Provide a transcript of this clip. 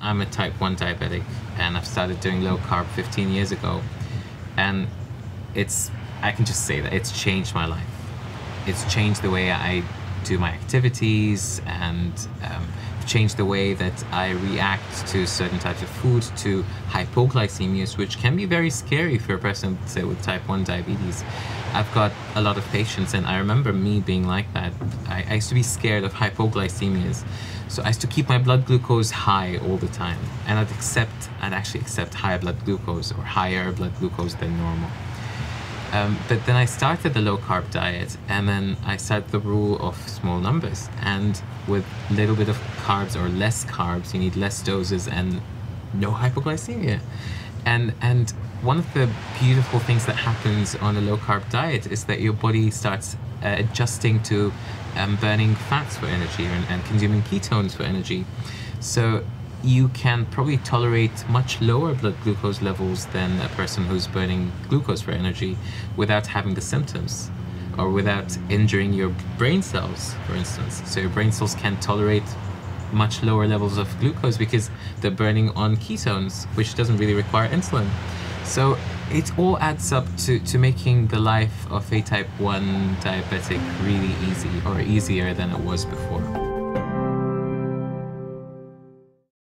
I'm a type 1 diabetic and I've started doing low carb 15 years ago. And it's, I can just say that it's changed my life. It's changed the way I do my activities and um, changed the way that I react to certain types of food, to hypoglycemias, which can be very scary for a person, say, with type 1 diabetes. I've got a lot of patients, and I remember me being like that. I, I used to be scared of hypoglycemias. So I used to keep my blood glucose high all the time. And I'd accept, I'd actually accept higher blood glucose or higher blood glucose than normal. Um, but then I started the low carb diet and then I started the rule of small numbers. And with a little bit of carbs or less carbs, you need less doses and no hypoglycemia. And, and one of the beautiful things that happens on a low carb diet is that your body starts uh, adjusting to um, burning fats for energy and, and consuming ketones for energy. So you can probably tolerate much lower blood glucose levels than a person who's burning glucose for energy without having the symptoms or without injuring your brain cells, for instance. So your brain cells can tolerate much lower levels of glucose because they're burning on ketones, which doesn't really require insulin. So it all adds up to, to making the life of a type 1 diabetic really easy or easier than it was before.